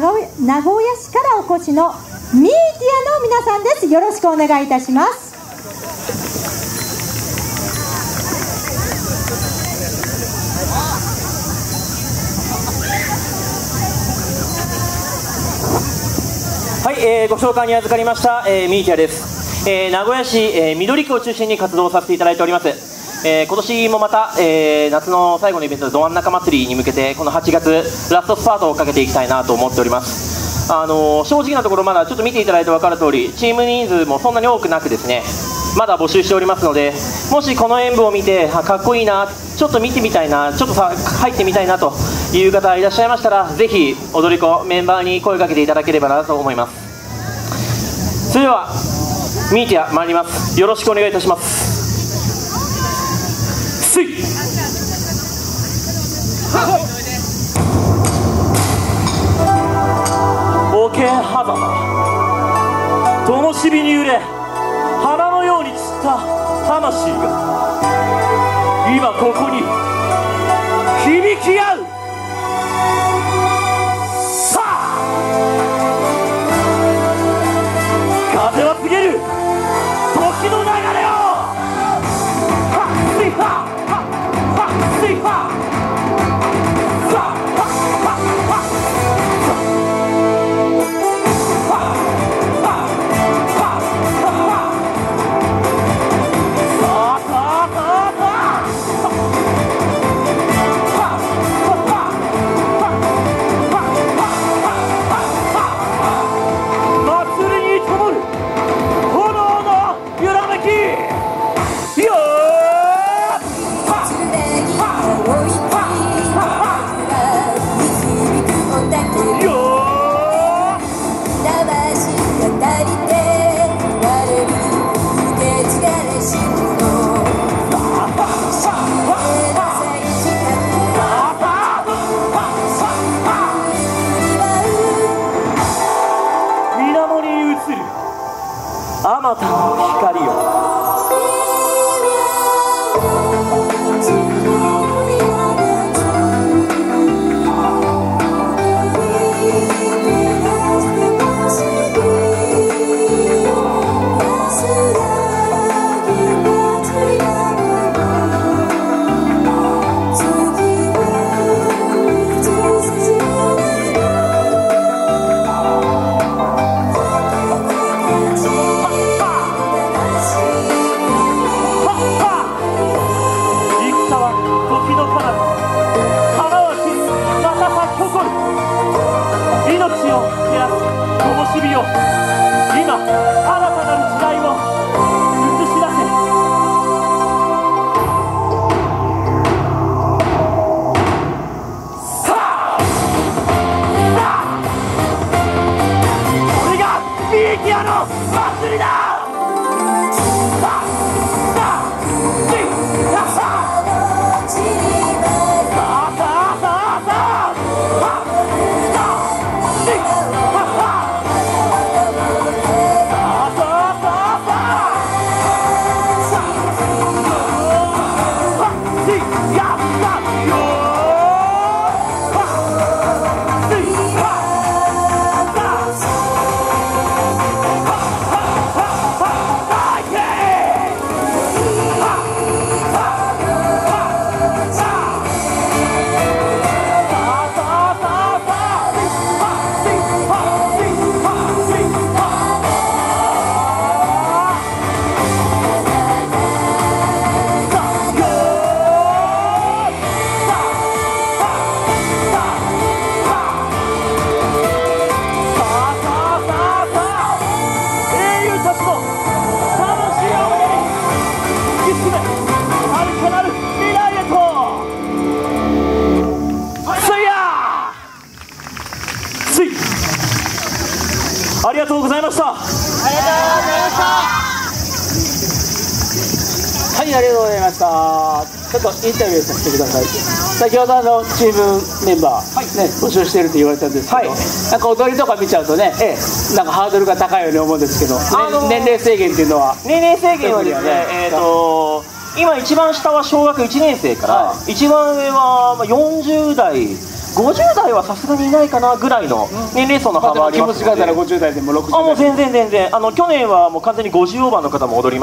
名古屋市からお越しのミーティアの皆さんです。よろしくお願いいたします。はい、えーご紹介に預かりました、えーミーティアです、えー名古屋市、えー緑区を中心に活動させていただいております、えー今年もまた、えー夏の最後のイベントど真ん中祭りに向けてこの8月ラストスパートをかけていきたいなと思っております。あのー正直なところまだちょっと見ていただいて分かる通りチーム人数もそんなに多くなくですねまだ募集しておりますのでもしこの演舞を見てあかっこいいなちょっと見てみたいなちょっとさ入ってみたいなという方いらっしゃいましたらぜひ踊り子メンバーに声かけていただければなと思います。それではミーティア参ります。よろしくお願いいたします。スイ桶狭間。灯火に揺れ花のように散った魂が。今ここに響き合う。さあ。風は告げる。び今 Stop! ありがとうございました。はい、ありがとうございました。ちょっとインタビューさせてください。先ほどあのチームメンバー、ね、募集してると言われたんですけど、はい。なんか踊りとか見ちゃうとね、えなんかハードルが高いように思うんですけど、あのーね年齢制限っていうのは、年齢制限はですねね。えっと今一番下は小学1年生から、は一番上はまあ40代50代はさすがにいないかなぐらいの年齢層の幅ありますので、ちがあったら50代でも60代でもあもう全然全然。あの去年はもう完全に50オーバーの方も踊りま